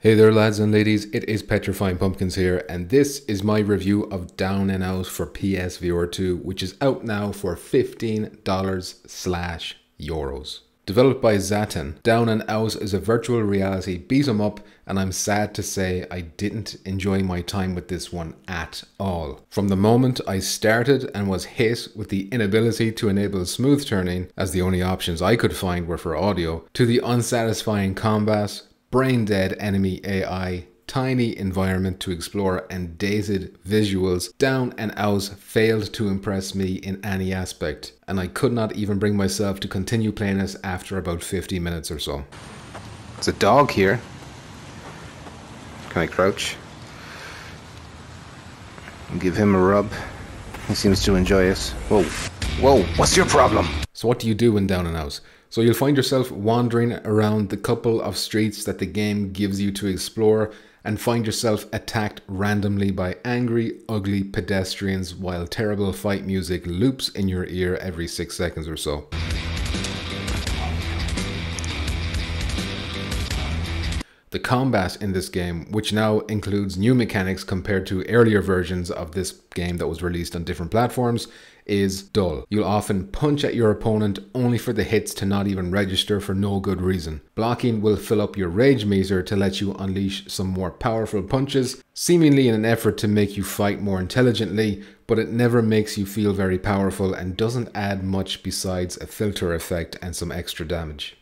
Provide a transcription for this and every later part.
Hey there lads and ladies, it is Petrifying Pumpkins here and this is my review of DownAndOut for PSVR 2 which is out now for $15 slash euros. Developed by Zaten, DownAndOut is a virtual reality beat 'em up and I'm sad to say I didn't enjoy my time with this one at all. From the moment I started and was hit with the inability to enable smooth turning as the only options I could find were for audio, to the unsatisfying combat, brain dead enemy AI, tiny environment to explore, and dated visuals, DownAndOut failed to impress me in any aspect, and I could not even bring myself to continue playing it after about 50 minutes or so. There's a dog here. Can I crouch? Give him a rub. He seems to enjoy it. Whoa. Whoa, what's your problem? So what do you do when down and out? So you'll find yourself wandering around the couple of streets that the game gives you to explore and find yourself attacked randomly by angry, ugly pedestrians while terrible fight music loops in your ear every six seconds or so. The combat in this game, which now includes new mechanics compared to earlier versions of this game that was released on different platforms, is dull. You'll often punch at your opponent only for the hits to not even register for no good reason. Blocking will fill up your rage meter to let you unleash some more powerful punches, seemingly in an effort to make you fight more intelligently, but it never makes you feel very powerful and doesn't add much besides a filter effect and some extra damage.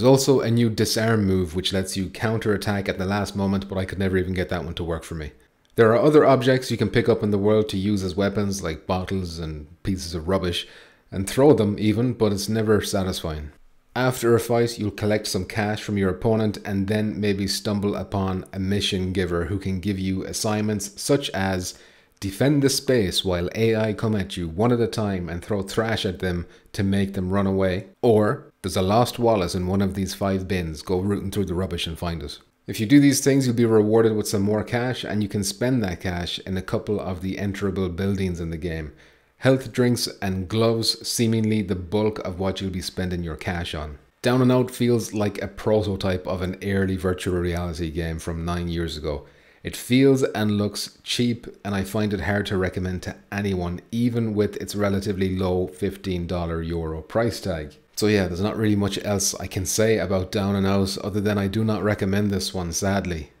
There's also a new disarm move which lets you counter attack at the last moment, but I could never even get that one to work for me. There are other objects you can pick up in the world to use as weapons, like bottles and pieces of rubbish, and throw them even, but it's never satisfying. After a fight, you'll collect some cash from your opponent and then maybe stumble upon a mission giver who can give you assignments such as defend the space while AI come at you one at a time and throw trash at them to make them run away, or there's a lost wallet in one of these five bins. Go rooting through the rubbish and find it. If you do these things, you'll be rewarded with some more cash and you can spend that cash in a couple of the enterable buildings in the game. Health drinks and gloves seemingly the bulk of what you'll be spending your cash on. DownAndOut feels like a prototype of an early virtual reality game from 9 years ago. It feels and looks cheap and I find it hard to recommend to anyone even with its relatively low $15 euro price tag. So yeah, there's not really much else I can say about DownAndOut other than I do not recommend this one, sadly.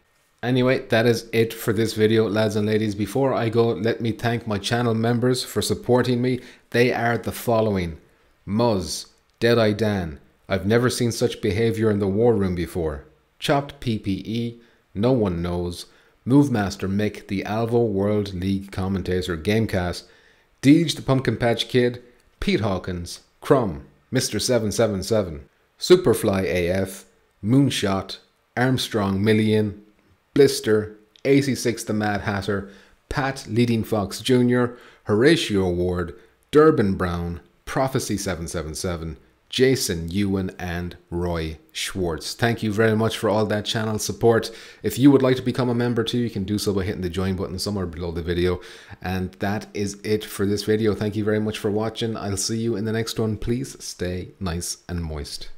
Anyway, that is it for this video, lads and ladies. Before I go, let me thank my channel members for supporting me. They are the following. Muzz, Deadeye Dan, I've never seen such behavior in the war room before. Chopped PPE, No One Knows, Movemaster Mick, the Alvo World League commentator Gamecast, Deej the Pumpkin Patch Kid, Pete Hawkins, Crumb, Mr. 777, Superfly AF, Moonshot, Armstrong Million, Blister, 86 the Mad Hatter, Pat Leading Fox Jr., Horatio Ward, Durbin Brown, Prophecy 777, Jason Ewan, and Roy Schwartz. Thank you very much for all that channel support. If you would like to become a member too, you can do so by hitting the join button somewhere below the video. And that is it for this video. Thank you very much for watching. I'll see you in the next one. Please stay nice and moist.